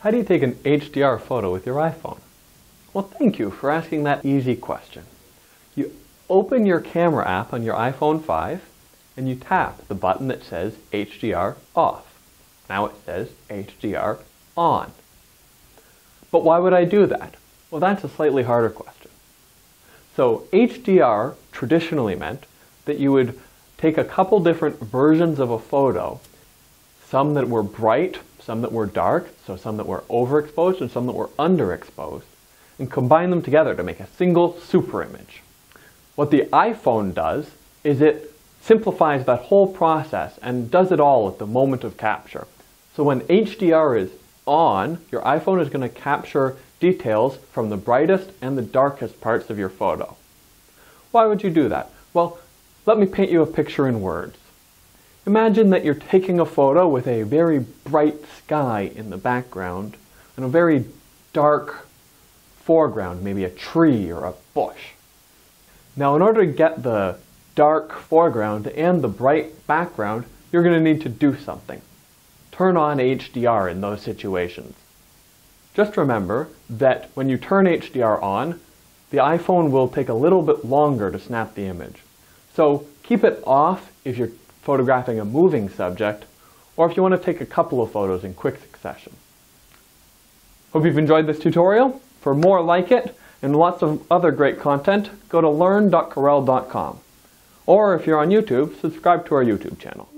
How do you take an HDR photo with your iPhone? Well, thank you for asking that easy question. You open your camera app on your iPhone 5 and you tap the button that says HDR off. Now it says HDR on. But why would I do that? Well, that's a slightly harder question. So HDR traditionally meant that you would take a couple different versions of a photo, some that were bright, some that were dark, so some that were overexposed and some that were underexposed, and combine them together to make a single super image. What the iPhone does is it simplifies that whole process and does it all at the moment of capture. So when HDR is on, your iPhone is going to capture details from the brightest and the darkest parts of your photo. Why would you do that? Well, let me paint you a picture in words. Imagine that you're taking a photo with a very bright sky in the background and a very dark foreground, maybe a tree or a bush. Now in order to get the dark foreground and the bright background, you're going to need to do something. Turn on HDR in those situations. Just remember that when you turn HDR on, the iPhone will take a little bit longer to snap the image. So keep it off if you're photographing a moving subject, or if you want to take a couple of photos in quick succession. Hope you've enjoyed this tutorial. For more like it, and lots of other great content, go to learn.corel.com. Or if you're on YouTube, subscribe to our YouTube channel.